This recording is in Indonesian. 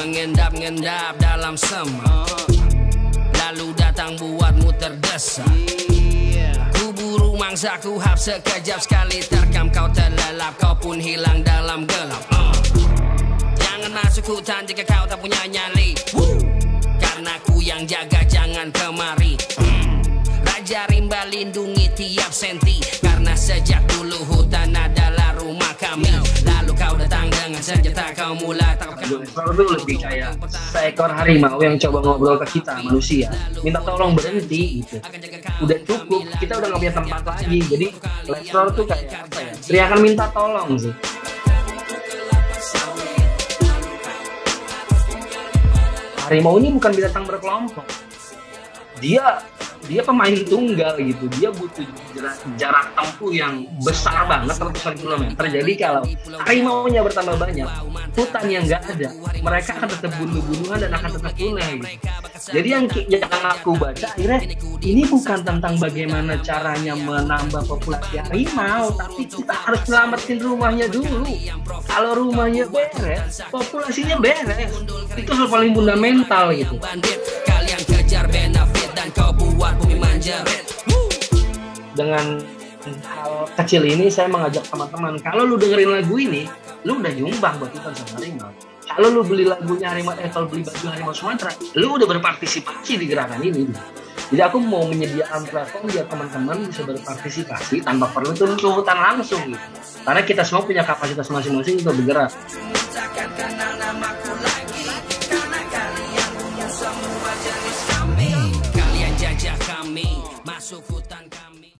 mengendap-ngendap dalam semak Lalu datang buatmu terdesak Ku buru mangsaku hap sekejap sekali terkam Kau terlelap kau pun hilang dalam gelap. Jangan masuk hutan jika kau tak punya nyali! Karena ku yang jaga jangan kemari. Raja rimba lindungi tiap senti Karena sejak dengan senjata kau mulai tangkap Kalau itu lebih kayak seekor harimau yang coba ngobrol ke kita manusia, minta tolong berhenti gitu. Udah cukup, kita udah nggak punya tempat lagi. Jadi Lexplor tuh kayak apa ya? Teriakan minta tolong sih. Harimau ini bukan binatang berkelompok. Dia dia pemain tunggal gitu. Dia butuh jarak, jarak tempuh yang besar banget ratusan kilometer. Jadi kalau harimau-nya bertambah banyak, hutan yang nggak ada, mereka akan tetap bunuh-bunuhan dan akan tetap punah. Gitu. Jadi yang, yang aku baca akhirnya ini bukan tentang bagaimana caranya menambah populasi harimau, tapi kita harus selamatin rumahnya dulu. Kalau rumahnya beres, populasinya beres. Itu hal paling fundamental gitu. Bumi Woo! dengan hal kecil ini saya mengajak teman-teman kalau lu dengerin lagu ini lu udah nyumbang buat hutan sama harimau kalau lu beli lagunya harimau eh kalau beli baju harimau Sumatera lu udah berpartisipasi di gerakan ini. Jadi aku mau menyediakan platform biar teman-teman bisa berpartisipasi tanpa perlu turun ke hutan langsung gitu. Karena kita semua punya kapasitas masing-masing untuk bergerak sufocar